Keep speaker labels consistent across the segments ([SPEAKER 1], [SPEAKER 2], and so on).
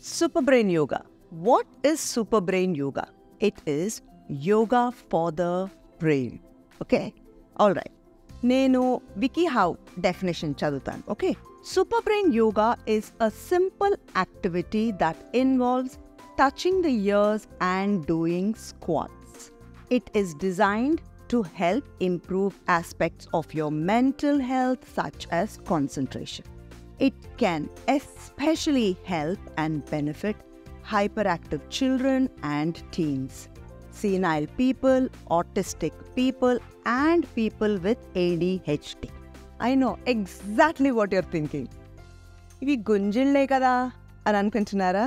[SPEAKER 1] Super Brain Yoga. What is Super Brain Yoga? It is yoga for the brain. Okay? All right. నేను wiki how definition చదువుతాను okay super brain yoga is a simple activity that involves touching the ears and doing squats. It is designed to help improve aspects of your mental health, such as concentration. It can especially help and benefit hyperactive children and teens, senile people, autistic people, and people with ADHD. I know exactly what you're thinking. ఇవి గుంజిళ్ళే కదా అని అనుకుంటున్నారా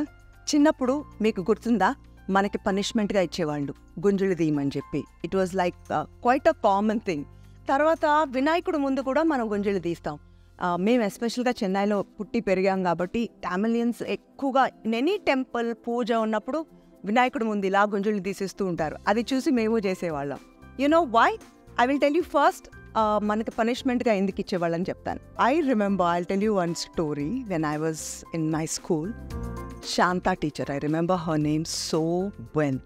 [SPEAKER 1] చిన్నప్పుడు మీకు గుర్తుందా మనకి పనిష్మెంట్గా ఇచ్చేవాళ్ళు. గుంజులు తీయమని చెప్పి. It was like quite a common thing తర్వాత వినాయకుడు ముందు కూడా మనం గుంజులు తీస్తాం. Uh, మేము ఎస్పెషల్గా చెన్నైలో పుట్టి పెరిగాం కాబట్టి టామిలియన్స్ ఎక్కువగా ఎనీ టెంపుల్ పూజ ఉన్నప్పుడు వినాయకుడు ముందు ఇలా గుంజులు తీసేస్తూ ఉంటారు. అది చూసి మేము చేసేవాళ్ళం. You know why I will tell you first మనకి పనిష్మెంట్గా ఎందుకు ఇచ్చేవాళ్ళని చెప్తాను. I remember I tell you one story when I was in my school Shanta teacher I remember her name so when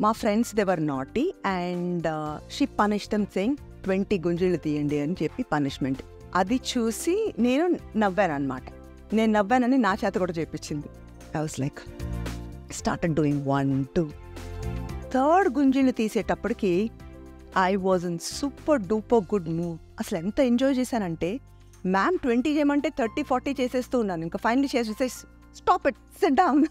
[SPEAKER 1] మా friends they were naughty and she punish them saying twenty గుంజులు తీయండి అని చెప్పి punishment అది చూసి నేను నవ్వాను అనమాట నేను నవ్వానని నా చేత కూడా చేపించింది. I was like start doing one two third గుంజీలు తీసేటప్పటికి I was in super duper good move అసలు ఎంత ఎంజాయ్ చేశానంటే మ్యామ్ ట్వంటీ చేయమంటే థర్టీ ఫార్టీ చేసేస్తూ ఉన్నాను. ఇంకా ఫైనలీ చేసేస్తే స్టాప్ ఇట్ సెట్ డౌన్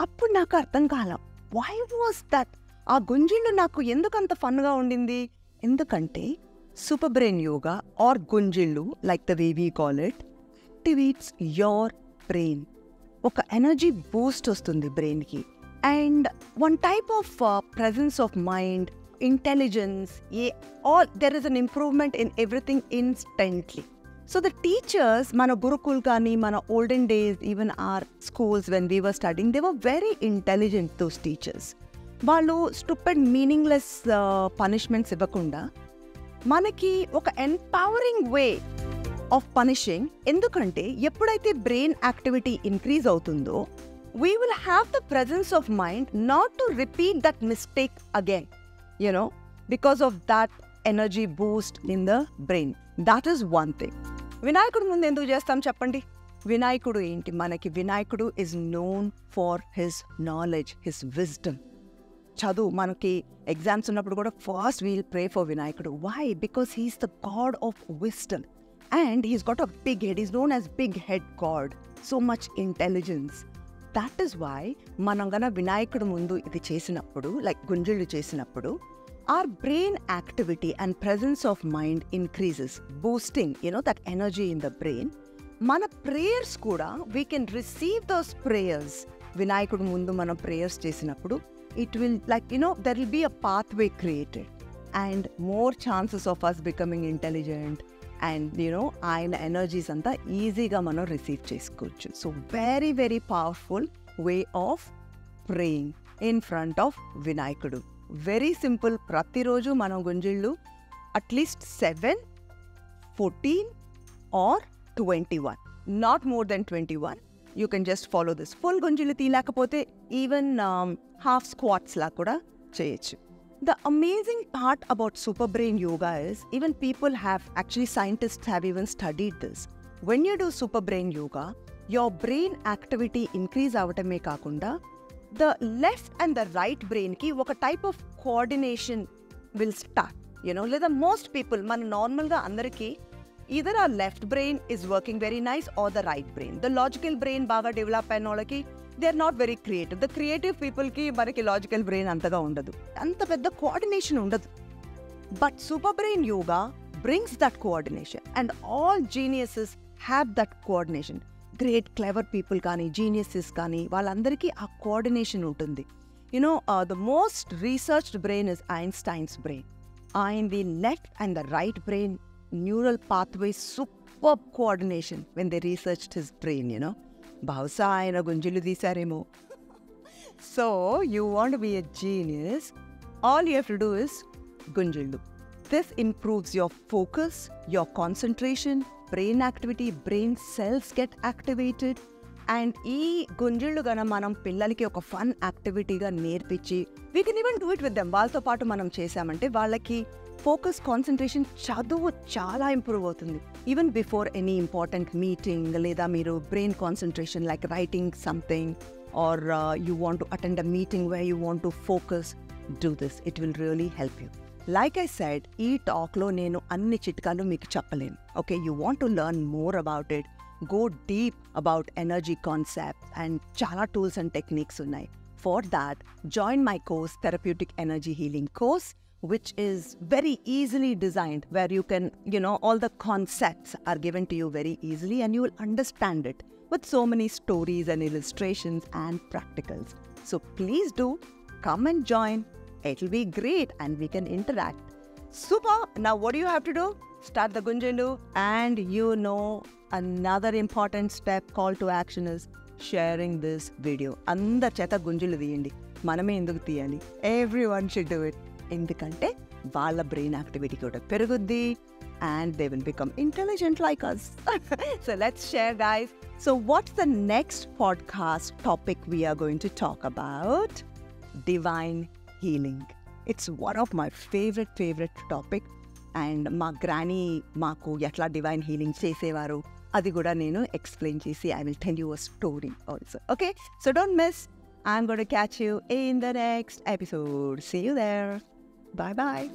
[SPEAKER 1] అప్పుడు నాకు అర్థం కాల. వై వాస్ దట్ ఆ గుంజిళ్ళు నాకు ఎందుకు అంత ఫన్గా ఉండింది? ఎందుకంటే super brain yoga or గుంజిళ్ళు like the way we call it activates your brain ఒక ఎనర్జీ బూస్ట్ వస్తుంది బ్రెయిన్కి and one type of presence of mind intelligence a all there is an improvement in everything instantly so the teachers మన గురుకుల్ కానీ మన olden days even our schools when we were studying they were very intelligent those teachers వాళ్ళు stupid meaningless punishments ఇవ్వకుండా మనకి ఒక empowering way of punishing ఎందుకంటే ఎప్పుడైతే brain activity increase అవుతుందో we will have the presence of mind not to repeat that mistake again you know because of that energy boost in the brain that is one thing Vinayakudu ముందు ఎందుకు చేస్తాం చెప్పండి? వినాయకుడు ఏంటి? మనకి Vinayakudu is known for his knowledge his wisdom చదువు మనకి exams ఉన్నప్పుడు కూడా first we'll pray for Vinayakudu. Why because he's the god of wisdom and he's got a big head is known as big head god so much intelligence that is why మనం గన వినాయకుడు ముందు ఇది చేసినప్పుడు like గుంజుళ్ళు చేసినప్పుడు are brain activity and presence of mind increases boosting you know that energy in the brain మన prayers కూడా we can receive those prayers వినాయకుడు ముందు మనం ప్రేయర్స్ చేసినప్పుడు it will like you know there will be a path way created and more chances of us becoming intelligent and you know ఆయన energies అంతా ఈజీగా మనం రిసీవ్ చేసుకోవచ్చు so very very powerful way of praying in front of వినాయకుడు very simple. ప్రతిరోజు మనం గుంజిళ్ళు at least seven fourteen or twenty one. Not more than twenty one. You can just follow this. Full గుంజిళ్ళు తీయలేకపోతే even half squats లా కూడా చేయొచ్చు. The amazing part about super brain yoga is even people have actually scientist have even studied this. When you do super brain yoga your brain activity increase అవటమే కాకుండా the left and the right బ్రెయిన్కి ఒక type of coordination will start you know లేదా most people మన నార్మల్గా అందరికీ either ఆ left brain is working very nice are the right brain the logical brain బాగా develop అయిన వాళ్ళకి they are not very creative the creative పీపుల్కి మనకి లాజికల్ బ్రెయిన్ అంతగా ఉండదు అంత పెద్ద కోఆర్డినేషన్ ఉండదు but super brain yoga brings that coordination and all geniuses have that coordination great clever people కానీ జీనియసెస్ కానీ వాళ్ళందరికీ ఆ కోఆర్డినేషన్ ఉంటుంది you know the most researched brain is Einstein's brain ఆయన the left and the right brain neural pathway super coordination when they researched his brain you know బహుశా ఆయన గుంజులు తీశారేమో so you want be a genius all you have to do is gunjildu. This improves your focus, your concentration, brain activity, brain cells get activated. And ఈ గుంజిళ్ళు గన మనం పిల్లలకి ఒక ఫన్ యాక్టివిటీగా నేర్పించి we can even do it with them వాళ్ళతో పాటు మనం చేసామంటే వాళ్ళకి ఫోకస్ కాన్సన్ట్రేషన్ చదువు చాలా ఇంప్రూవ్ అవుతుంది even before any important meeting లేదా మీరు brain concentration like writing something or you want to attend a meeting way you want to focus do this it will really help you like I said ఈ టాక్లో నేను అన్ని చిట్కాలు మీకు చెప్పలేను okay you want to learn more about it go deep about energy concept and చాలా tools and techniques ఉన్నాయి for that join my course therapeutic energy healing course which is very easily designed where you can you know all the concepts are given to you very easily and you will understand it with so many stories and illustrations and practicals so please do come and join it'll be great and we can interact super now what do you have to do start the gunjandu and you know another important step call to action is sharing this video అందరి చేత గుంజులు తీయండి మనమే ఎందుకు తీయాలి every one should do it ఎందుకంటే వాళ్ళ brain activity కూడా పెరుగుద్ది and they will become intelligent like us so let's share guys so what's the next podcast topic we are going to talk about divine healing it's one of my favourite favourite topic and మా granny మాకు ఎట్లా divine healing చేసేవారు అది కూడా నేను explain చేసి I will tell you a story also okay so don't miss I'm got catch you in the next episode see you there bye bye